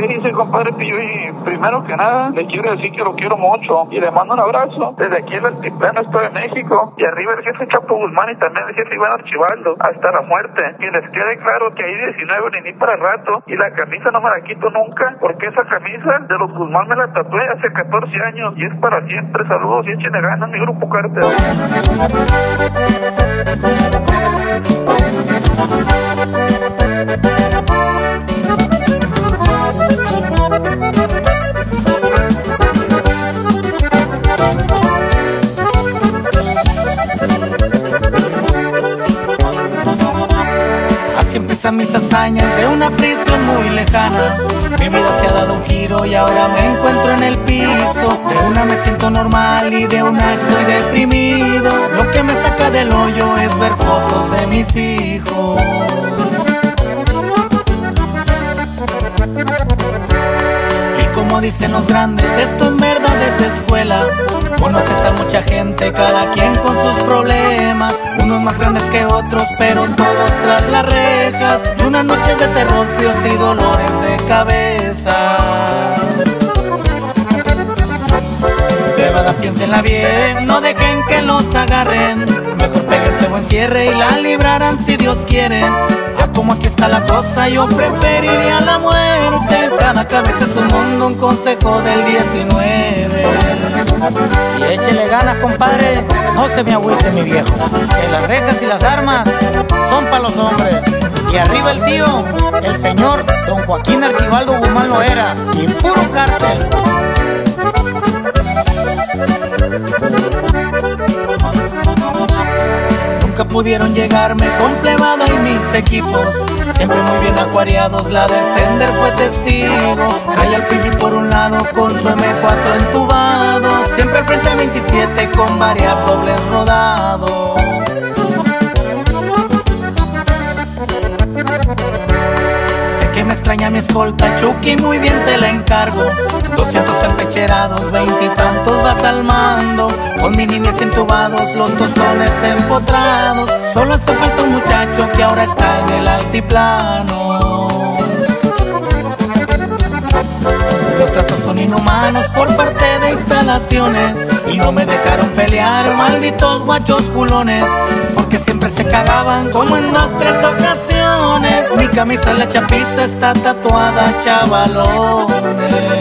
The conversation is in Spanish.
¿Qué dice, compadre Pillo? Y primero que nada, le quiero decir que lo quiero mucho y le mando un abrazo desde aquí en el Altiplano, Estado de México. Y arriba el jefe Chapo Guzmán y también el jefe Iván Archibaldo, hasta la muerte. Y les quede claro que hay 19 ni para rato y la camisa no me la quito nunca porque esa camisa de los Guzmán me la tatué hace 14 años y es para siempre. Saludos y échenle ganas, mi grupo Cártel. Así mis hazañas de una prisión muy lejana. Mi vida se ha dado un giro y ahora me encuentro en el piso. De una me siento normal y de una estoy deprimido. Lo que me saca del hoyo es ver fotos de mis hijos. Y como dicen los grandes, esto en verdad es escuela. Conoces a mucha gente, cada quien con sus problemas. Unos más grandes que otros, pero todos tras de terror, fríos y dolores de cabeza. Verdad piénsenla bien, no dejen que los agarren. Mejor péguense buen cierre y la librarán si Dios quiere. Ya como aquí está la cosa, yo preferiría la muerte. Cada cabeza es un mundo, un consejo del 19. Y échele ganas, compadre. No se me agüite, mi viejo. Que las rejas y las armas son para los hombres. Y arriba el tío, el señor don Joaquín Archibaldo Guzmán lo era. Y puro cártel. Nunca pudieron llegarme con plebada y mis equipos Siempre muy bien acuariados, la Defender fue testigo Trae al Pidgey por un lado con su M4 entubado Siempre al frente 27 con varias dobles rodados Sé que me extraña mi escolta, Chucky, muy bien te la encargo. 200 empecherados, veintitantos vas al mando Con mini entubados, los tostones empotrados. Solo hace falta un muchacho que ahora está en el altiplano. Los tratos son inhumanos por parte de instalaciones. Y no me dejaron pelear, malditos guachos culones Porque siempre se cagaban como en dos, tres ocasiones. Mi camisa la chapiza está tatuada, chavalones